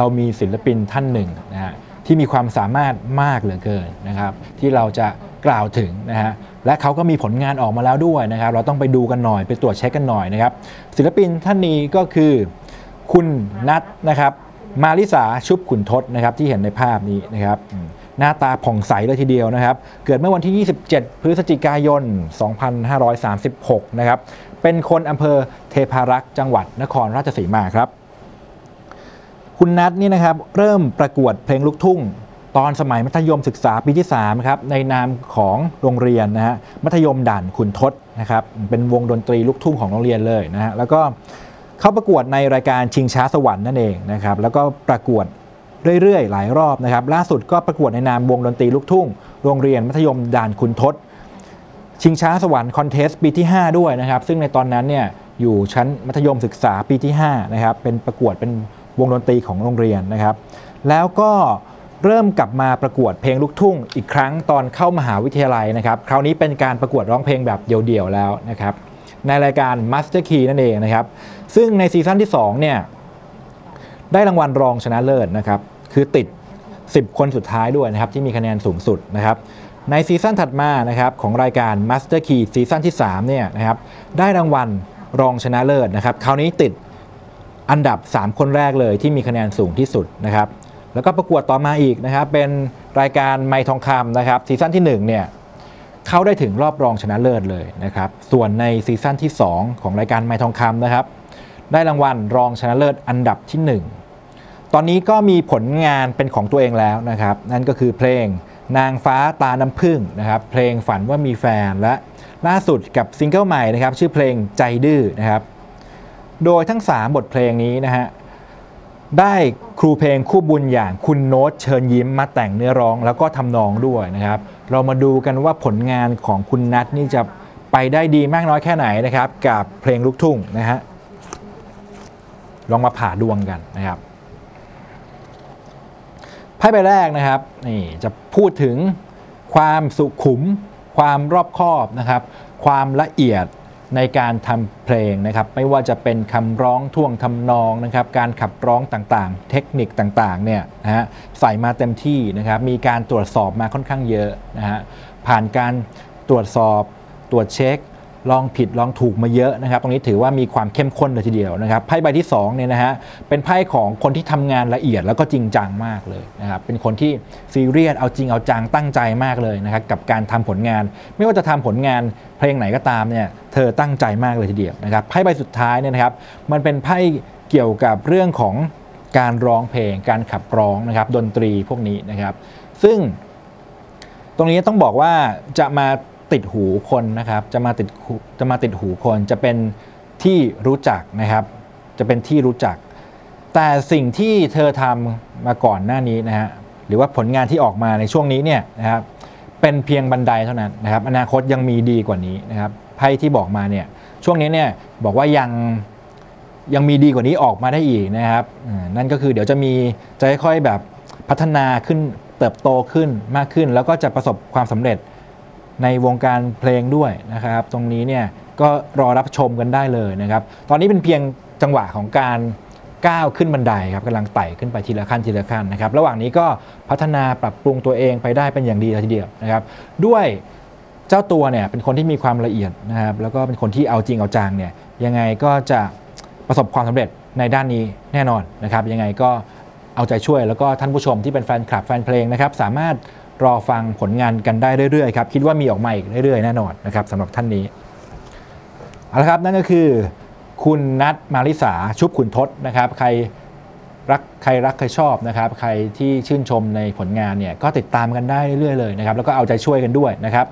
เรามีศิลปินท่านหนึ่งนะฮะที่มีความสามารถมากเหลือเกินนะครับที่เราจะกล่าวถึงนะฮะและเขาก็มีผลงานออกมาแล้วด้วยนะครับ เราต้องไปดูกันหน่อยไปตรวจเช็คกันหน่อยนะครับ ศิลปินท่านนี้ก็คือคุณนัทนะครับมาริสาชุบขุนทศนะครับที่เห็นในภาพนี้นะครับหน้าตาผ่องใสเลยทีเดียวนะครับ เกิดเมื่อวันที่ 27 พฤศจิกายน 2536 นะครับ เป็นคนอำเภอเทพารักษ์จังหวัดนครราชสีมาครับ คุณนัทนี่นะครับเริ่มประกวดเพลงลูกทุ่ง ตอนสมัยมัธยมศึกษาปีที่3ครับในนามของโรงเรียนนะฮะมัธยมด่านขุนทศนะครับเป็นวงดนตรีลูกทุ่งของโรงเรียนเลยนะฮะแล้วก็เข้าประกวดในรายการชิงช้าสวรรค์นั่นเองนะครับแล้วก็ประกวดเรื่อยๆ หลายรอบนะครับล่าสุดก็ประกวดในนามวงดนตรีลูกทุ่ง โรงเรียนมัธยมด่านขุนทศชิงช้าสวรรค์คอนเทสต์ปีที่ 5 ด้วยนะครับ ซึ่งในตอนนั้นเนี่ยอยู่ชั้นมัธยมศึกษาปีที่5นะครับเป็นประกวดเป็น วงดนตรีของโรงเรียนนะครับ แล้วก็เริ่มกลับมาประกวดเพลงลูกทุ่งอีกครั้งตอนเข้ามหาวิทยาลัยนะครับ คราวนี้เป็นการประกวดร้องเพลงแบบเดี่ยวๆแล้วนะครับ ในรายการ Master Key นั่นเองนะครับ ซึ่งในซีซั่นที่2เนี่ยได้รางวัลรองชนะเลิศนะครับ คือติด 10 คนสุดท้ายด้วยนะครับ ที่มีคะแนนสูงสุดนะครับ ในซีซั่นถัดมานะครับของรายการ Master Key ซีซั่นที่3เนี่ยนะครับได้รางวัลรองชนะเลิศนะครับ คราวนี้ติด อันดับ 3 คนแรกเลยที่มีคะแนนสูงที่สุดนะครับ แล้วก็ประกวดต่อมาอีกนะครับ เป็นรายการไมค์ทองคำนะครับซีซั่นที่ 1 เนี่ยเข้าได้ถึงรอบรองชนะเลิศเลยนะครับ ส่วนในซีซั่นที่ 2 ของรายการไมค์ทองคำนะครับ ได้รางวัลรองชนะเลิศอันดับที่ 1 ตอนนี้ก็มีผลงานเป็นของตัวเองแล้วนะครับ นั่นก็คือเพลงนางฟ้าตาน้ำผึ้งนะครับ เพลงฝันว่ามีแฟนและล่าสุดกับซิงเกิลใหม่นะครับ ชื่อเพลงใจดื้อนะครับ โดยทั้ง 3 บทเพลงนี้นะฮะได้ครูเพลงคู่บุญอย่างคุณโน้ตเชิญยิ้มมาแต่งเนื้อร้องแล้วก็ทำนองด้วยนะครับ เรามาดูกันว่าผลงานของคุณนัทนี่จะไปได้ดีมากน้อยแค่ไหนนะครับ กับเพลงลูกทุ่งนะฮะลองมาผ่าดวงกันนะครับไพ่ใบแรกนะครับนี่จะพูดถึงความสุขุม ความรอบคอบนะครับ ความละเอียด ในการทำเพลงนะครับ ไม่ว่าจะเป็นคำร้องท่วงทำนองนะครับ การขับร้องต่างๆ เทคนิคต่างๆเนี่ยนะฮะใส่มาเต็มที่นะครับ มีการตรวจสอบมาค่อนข้างเยอะนะฮะผ่านการตรวจสอบตรวจเช็ค ลองผิดลองถูกมาเยอะนะครับ ตรงนี้ถือว่ามีความเข้มข้นเลยทีเดียวนะครับไพ่ใบที่2เนี่ยนะฮะเป็นไพ่ของคนที่ทำงานละเอียดแล้วก็จริงจังมากเลยนะครับเป็นคนที่ซีเรียสเอาจริงเอาจังตั้งใจมากเลยนะครับกับการทำผลงาน ไม่ว่าจะทำผลงานเพลงไหนก็ตามเนี่ยเธอตั้งใจมากเลยทีเดียวนะครับไพ่ใบสุดท้ายเนี่ยนะครับมันเป็นไพ่เกี่ยวกับเรื่องของการร้องเพลง การขับร้องนะครับดนตรีพวกนี้นะครับ ซึ่งตรงนี้ต้องบอกว่าจะมา ติดหูคนนะครับจะมาติดจะมาติดหูคนจะเป็นที่รู้จักนะครับ จะเป็นที่รู้จัก แต่สิ่งที่เธอทำมาก่อนหน้านี้นะฮะหรือว่าผลงานที่ออกมาในช่วงนี้เนี่ยนะครับเป็นเพียงบันไดเท่านั้นนะครับ อนาคตยังมีดีกว่านี้นะครับไพ่ที่บอกมาเนี่ยช่วงนี้เนี่ยบอกว่ายังยังมีดีกว่านี้ออกมาได้อีกนะครับนั่นก็คือเดี๋ยวจะมีจะค่อยๆแบบพัฒนาขึ้นเติบโตขึ้นมากขึ้น แล้วก็จะประสบความสำเร็จ ในวงการเพลงด้วยนะครับ ตรงนี้เนี่ยก็รอรับชมกันได้เลยนะครับ ตอนนี้เป็นเพียงจังหวะของการก้าวขึ้นบันไดครับกำลังไต่ขึ้นไปทีละขั้นทีละขั้นนะครับ ระหว่างนี้ก็พัฒนาปรับปรุงตัวเองไปได้เป็นอย่างดีเลยทีเดียวนะครับ ด้วยเจ้าตัวเนี่ยเป็นคนที่มีความละเอียดนะครับ แล้วก็เป็นคนที่เอาจริงเอาจังเนี่ยยังไงก็จะประสบความสำเร็จในด้านนี้แน่นอนนะครับ ยังไงก็เอาใจช่วยแล้วก็ท่านผู้ชมที่เป็นแฟนคลับแฟนเพลงนะครับ สามารถ รอฟังผลงานกันได้เรื่อยๆครับคิดว่ามีออกมาอีกเรื่อยๆแน่นอนนะครับสำหรับท่านนี้เอาละครับนั่นก็คือ คุณนัทมาริสาชุบขุนทศนะครับ ใครรักใครรักใครชอบนะครับ ใครที่ชื่นชมในผลงานเนี่ยก็ติดตามกันได้เรื่อยๆเลยนะครับแล้วก็เอาใจช่วยกันด้วยนะครับ